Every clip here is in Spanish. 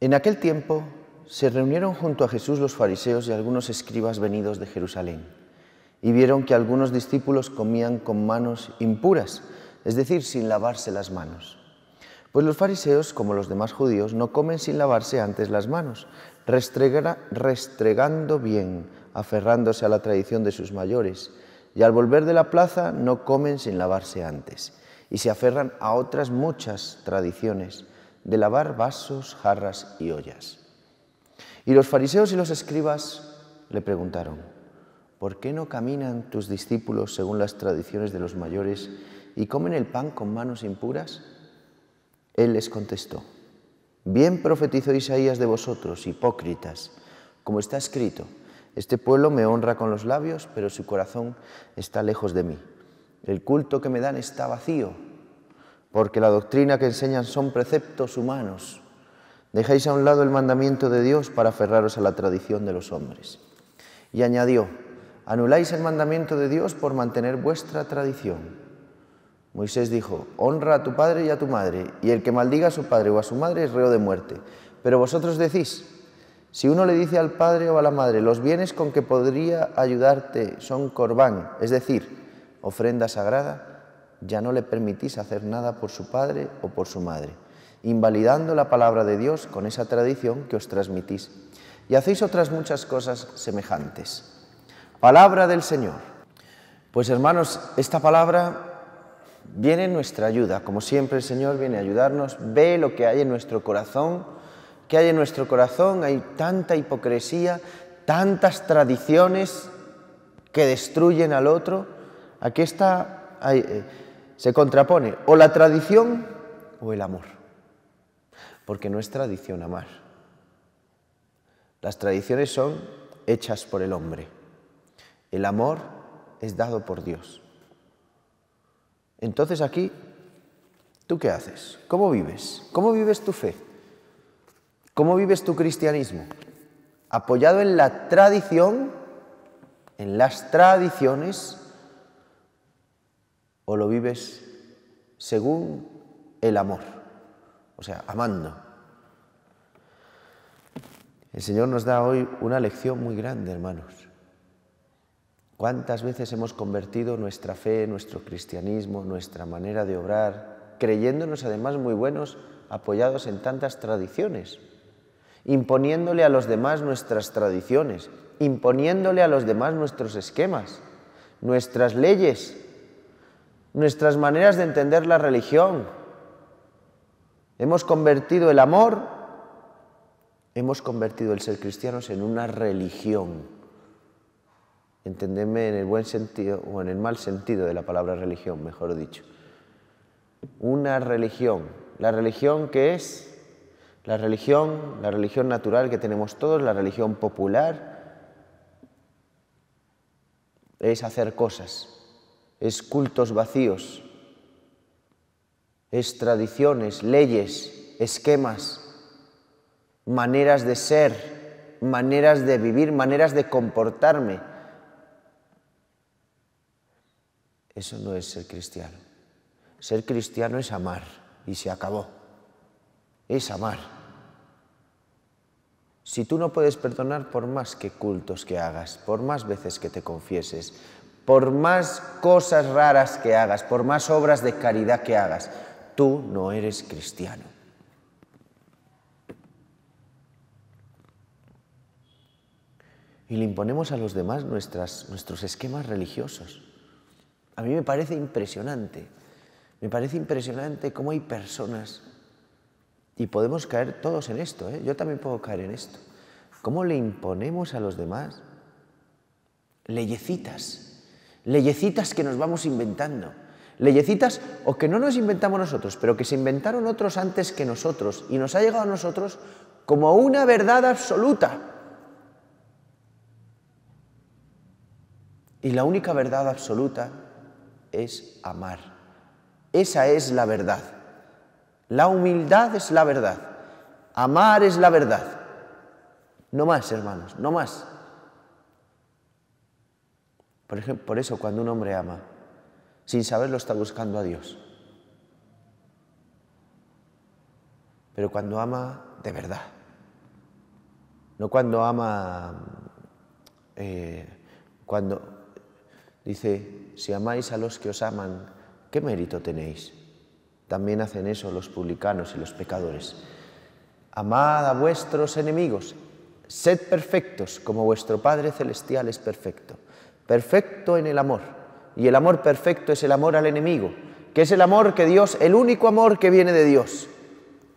En aquel tiempo se reunieron junto a Jesús los fariseos y algunos escribas venidos de Jerusalén, y vieron que algunos discípulos comían con manos impuras, es decir, sin lavarse las manos. Pues los fariseos, como los demás judíos, no comen sin lavarse antes las manos, restregando bien, aferrándose a la tradición de sus mayores, y al volver de la plaza no comen sin lavarse antes, y se aferran a otras muchas tradiciones de lavar vasos, jarras y ollas. Y los fariseos y los escribas le preguntaron, ¿por qué no caminan tus discípulos según las tradiciones de los mayores y comen el pan con manos impuras? Él les contestó, bien profetizó Isaías de vosotros, hipócritas, como está escrito, este pueblo me honra con los labios, pero su corazón está lejos de mí. El culto que me dan está vacío porque la doctrina que enseñan son preceptos humanos. Dejáis a un lado el mandamiento de Dios para aferraros a la tradición de los hombres. Y añadió, anuláis el mandamiento de Dios por mantener vuestra tradición. Moisés dijo, honra a tu padre y a tu madre, y el que maldiga a su padre o a su madre es reo de muerte. Pero vosotros decís, si uno le dice al padre o a la madre, los bienes con que podría ayudarte son corbán, es decir, ofrenda sagrada, ya no le permitís hacer nada por su padre o por su madre, invalidando la palabra de Dios con esa tradición que os transmitís. Y hacéis otras muchas cosas semejantes. Palabra del Señor. Pues hermanos, esta palabra viene en nuestra ayuda. Como siempre el Señor viene a ayudarnos, ve lo que hay en nuestro corazón, que hay en nuestro corazón, hay tanta hipocresía, tantas tradiciones que destruyen al otro. Aquí está... Eh, se contrapone o la tradición o el amor. Porque no es tradición amar. Las tradiciones son hechas por el hombre. El amor es dado por Dios. Entonces aquí, ¿tú qué haces? ¿Cómo vives? ¿Cómo vives tu fe? ¿Cómo vives tu cristianismo? ¿Apoyado en la tradición, en las tradiciones, o lo vives según el amor, o sea, amando. El Señor nos da hoy una lección muy grande, hermanos. ¿Cuántas veces hemos convertido nuestra fe, nuestro cristianismo, nuestra manera de obrar, creyéndonos además muy buenos, apoyados en tantas tradiciones, imponiéndole a los demás nuestras tradiciones, imponiéndole a los demás nuestros esquemas, nuestras leyes, nuestras maneras de entender la religión. Hemos convertido el amor, hemos convertido el ser cristianos en una religión. Entendedme en el buen sentido o en el mal sentido de la palabra religión, mejor dicho. Una religión. La religión que es la religión, la religión natural que tenemos todos, la religión popular, es hacer cosas, es cultos vacíos, es tradiciones, leyes, esquemas, maneras de ser, maneras de vivir, maneras de comportarme. Eso no es ser cristiano. Ser cristiano es amar y se acabó. Es amar. Si tú no puedes perdonar por más que cultos que hagas, por más veces que te confieses, por más cosas raras que hagas, por más obras de caridad que hagas, tú no eres cristiano. Y le imponemos a los demás nuestros esquemas religiosos. A mí me parece impresionante, me parece impresionante cómo hay personas, y podemos caer todos en esto, ¿eh? yo también puedo caer en esto, cómo le imponemos a los demás leyecitas leyecitas que nos vamos inventando, leyecitas o que no nos inventamos nosotros, pero que se inventaron otros antes que nosotros y nos ha llegado a nosotros como una verdad absoluta. Y la única verdad absoluta es amar. Esa es la verdad. La humildad es la verdad. Amar es la verdad. No más, hermanos, no más. Por, ejemplo, por eso cuando un hombre ama, sin saberlo está buscando a Dios. Pero cuando ama de verdad, no cuando ama, eh, cuando dice, si amáis a los que os aman, ¿qué mérito tenéis? También hacen eso los publicanos y los pecadores. Amad a vuestros enemigos, sed perfectos como vuestro Padre Celestial es perfecto. Perfecto en el amor. Y el amor perfecto es el amor al enemigo, que es el amor que Dios, el único amor que viene de Dios.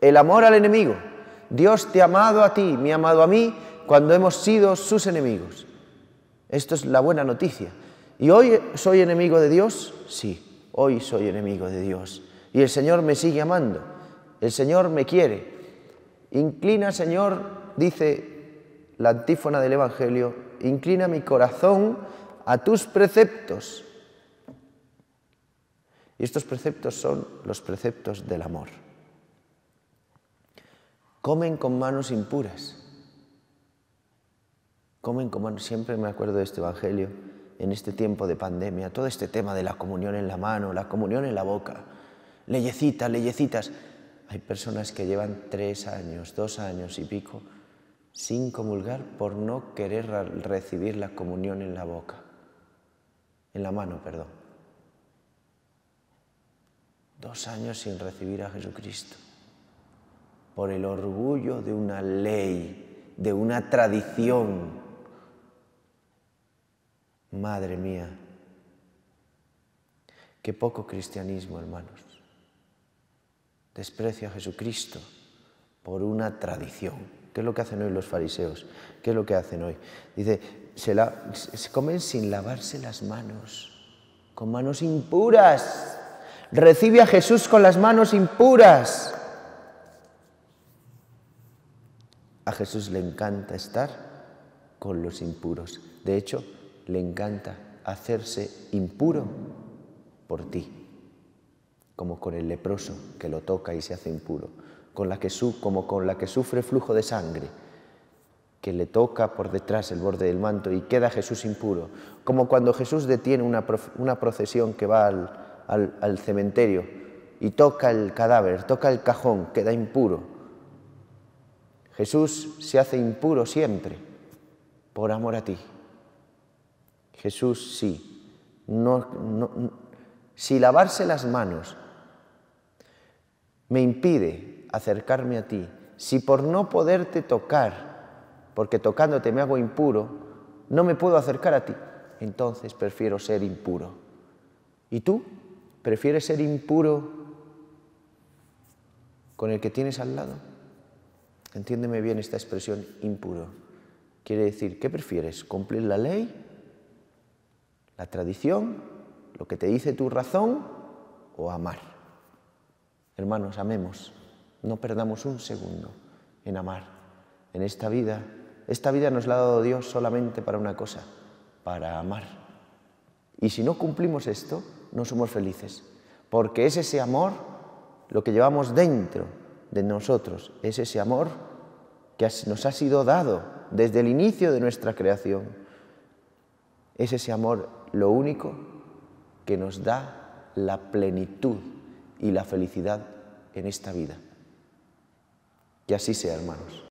El amor al enemigo. Dios te ha amado a ti, me ha amado a mí cuando hemos sido sus enemigos. Esto es la buena noticia. ¿Y hoy soy enemigo de Dios? Sí, hoy soy enemigo de Dios. Y el Señor me sigue amando. El Señor me quiere. Inclina, Señor, dice la antífona del Evangelio, inclina mi corazón a tus preceptos. Y estos preceptos son los preceptos del amor. Comen con manos impuras. Comen con manos, siempre me acuerdo de este Evangelio, en este tiempo de pandemia, todo este tema de la comunión en la mano, la comunión en la boca, leyecitas, leyecitas. Hay personas que llevan tres años, dos años y pico sin comulgar por no querer recibir la comunión en la boca, en la mano, perdón. Dos años sin recibir a Jesucristo por el orgullo de una ley, de una tradición. Madre mía, qué poco cristianismo, hermanos. Desprecio a Jesucristo por una tradición. ¿Qué es lo que hacen hoy los fariseos? ¿Qué es lo que hacen hoy? Dice, se, se comen sin lavarse las manos, con manos impuras. Recibe a Jesús con las manos impuras. A Jesús le encanta estar con los impuros. De hecho, le encanta hacerse impuro por ti, como con el leproso que lo toca y se hace impuro, con la que como con la que sufre flujo de sangre, que le toca por detrás el borde del manto y queda Jesús impuro, como cuando Jesús detiene una, procesión que va al cementerio y toca el cadáver, toca el cajón, queda impuro Jesús se hace impuro siempre por amor a ti. Jesús sí. No, si lavarse las manos me impide acercarme a ti, si por no poderte tocar, porque tocándote me hago impuro, no me puedo acercar a ti, entonces prefiero ser impuro. ¿Y tú? ¿Prefieres ser impuro con el que tienes al lado? Entiéndeme bien esta expresión impuro. Quiere decir, ¿qué prefieres? ¿Cumplir la ley? ¿La tradición? ¿Lo que te dice tu razón? ¿O amar? Hermanos, amemos. No perdamos un segundo en amar. En esta vida, esta vida nos la ha dado Dios solamente para una cosa, para amar. Y si no cumplimos esto, no somos felices, porque es ese amor lo que llevamos dentro de nosotros es ese amor que nos ha sido dado desde el inicio de nuestra creación. Es ese amor lo único que nos da la plenitud y la felicidad en esta vida. Que así sea, hermanos.